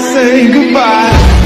say goodbye.